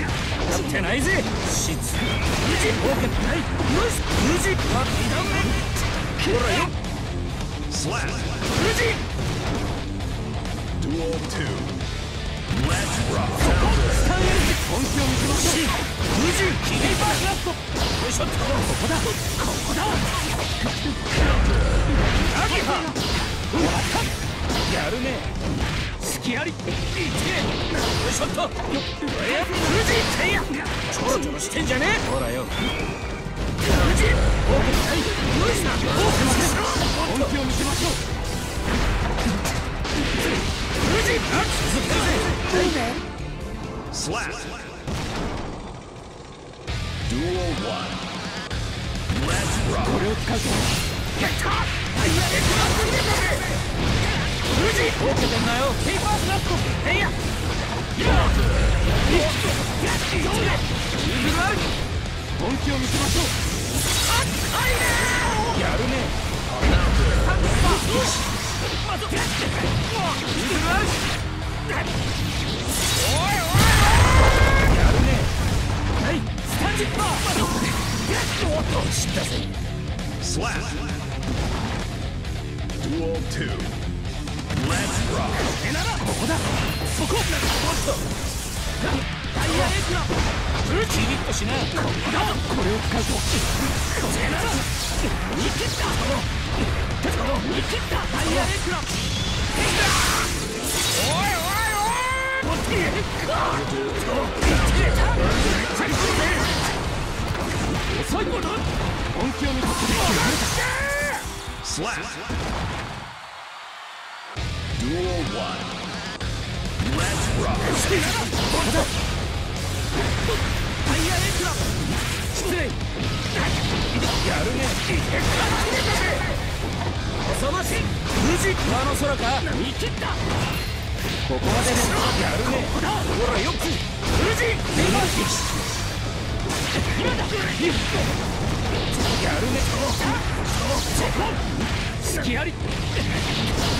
やってないぜ。質無人ボケてないよし無人は二段目ほらよ Slap. Duel 2. Let's rock. スタンエルジ本気を見せましょう無人キーパークラフトよいしょっとここだここだアギハやるね隙ありいけよいしょっと。よえ無人てやちょろちょろしてんじゃねえほらよ。無人オーケーはいよいしょオーケーませ本気を見せましょう。無人あ続けるぜ 1. クラフト入れたぜ無事オーケーてんなよペーパースラットえいや本気を見せましょうやるねまずやるねはいスタンジッパーおっと知ったぜ Slap. Duel 2. そこおっとタイヤレークラキリッとしなここれを使うとこれなら見切った見切ったタイヤレークラおいおいおいおっ遅いもの本気を見せて Slap. Duel 1.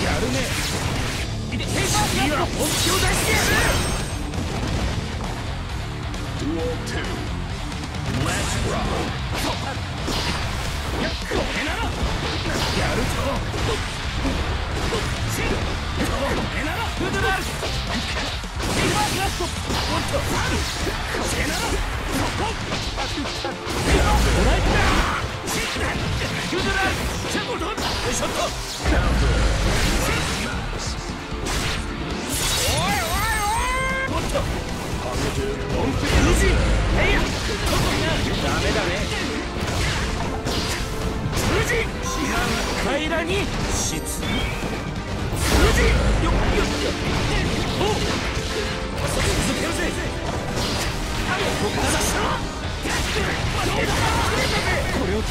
やるね。でねやるねほらよく無事今だやるね隙ありやるね次は本気を出してやる Let's rock. やこれならやるぞシルこれならフドラルシルバーラストおっとこれならそこもらえたシ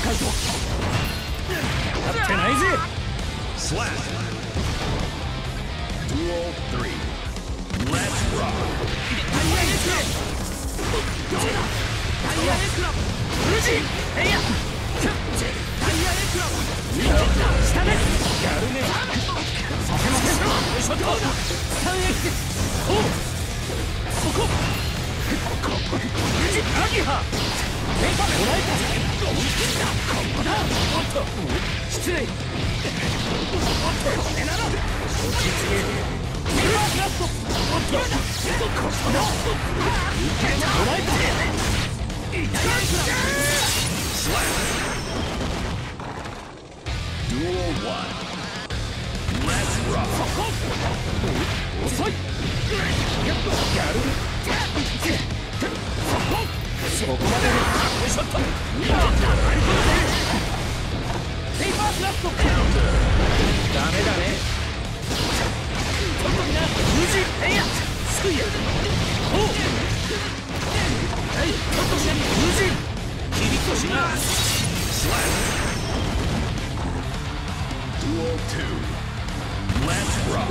これを使うぞやってないぜ Slap. Duel 3. Let's rock. タイヤレクラタイヤレクラ無事えいやタイヤレクラ下ですやるねさせませんよいしょっと 3X おうそこ無事アギハペーパーもらえたここだおっと失礼おっとこれなら落ち着けおっとここだ見切れたもらえた痛いクラ Slap. Duel 1. Let's rock. 遅いやるそこまでねよいしょっと今なるほどねペーパークラフトダメだねちょっとみんな無事えいやすいやおうはいちょっとみんな無事キリッとしな Slap. Duel 2. Let's rock.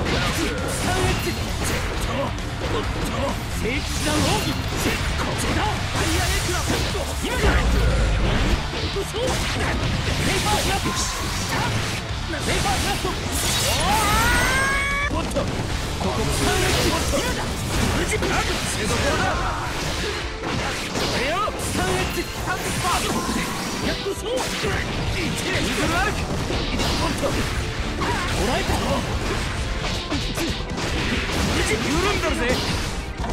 三エッジおっとおっと聖騎士団奥義ここだファイアエクラ今だ落とそうペーパースラップペーパースラップおっとここ三エッジおっと今だ無事ブラック生存だこれよ三エッジタッパーやっとそう一レイズルアルクおっと捉えたぞ緩んだぜ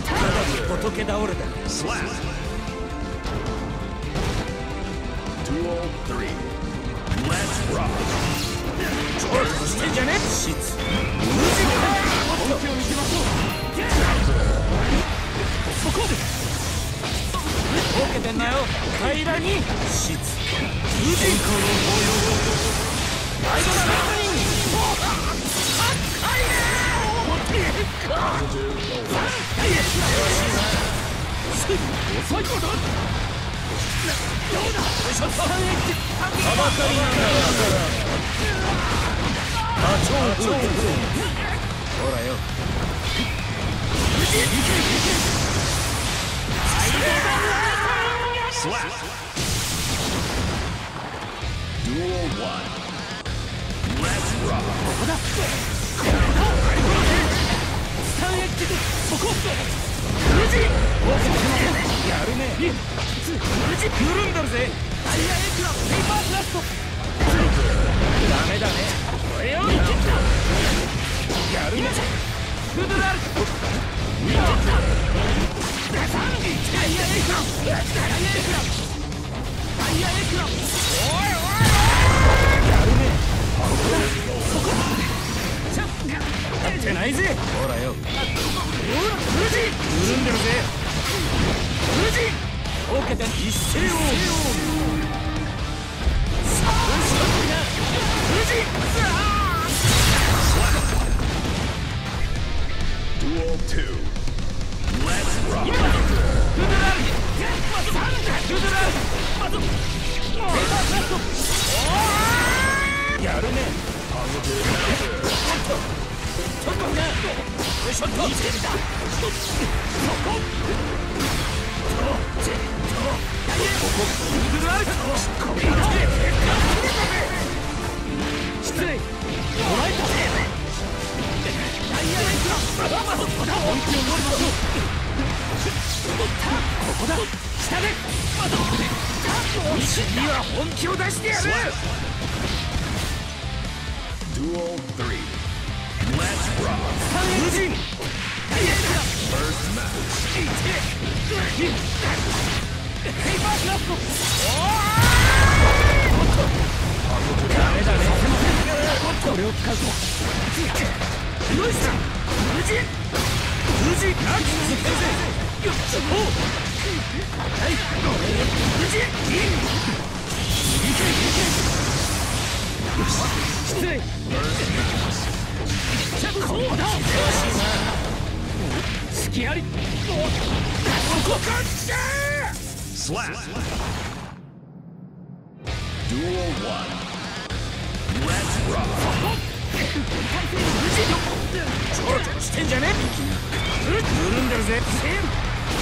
ただの仏倒れだ Slap. Duel 3. Let's rock. ちょっとしてんじゃね質無事か本気を見せましょうそこでボケてんなよ平らに質無事この模様ライドだライトニングことどうだ三エッジはばかりなんだからダチョウ風ほらよ無事いけいけいけ Slap. Duel 1. Let's rock. ここだやるね。無事緩んだるぜタイヤエクラペーパーブラストダメだねこれよやるねフードラルタイヤエクラタイヤエクラタイヤエクラおいおいやるねそこっってないぜ。ほらよ。ほら無事。緩んでるぜ。無事。受けて一斉を。さあ無事 Duel 2. Let's 今 rock. だフードラルまずフードラルまずペーパーいしょっと見てんだそことぜとここフードラルこれ失礼もらえたダイヤレンクラまずここだ。本気を乗りましょうここだ下でまず次は本気を出してやる。Duel 3. 失礼隙ありここかっしゃ Slap. Duel 1. Let's rock. ちょろちょろしてんじゃねえ緩んでるぜセーム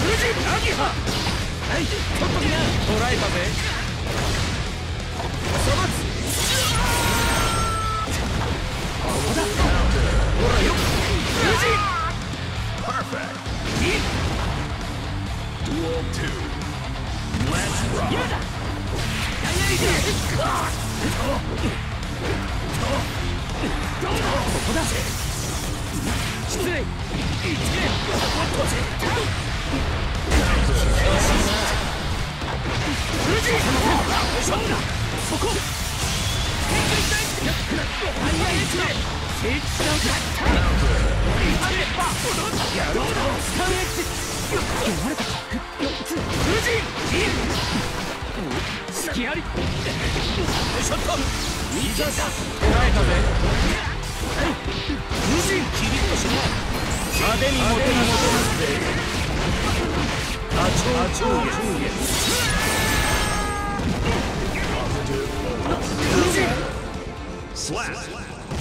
無事アギハはいちょっとみな捕らえたぜそばつここだほらよ無事 Perfect. いい Duel 2. Let's rock. 今 Slap.